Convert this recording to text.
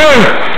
Ugh!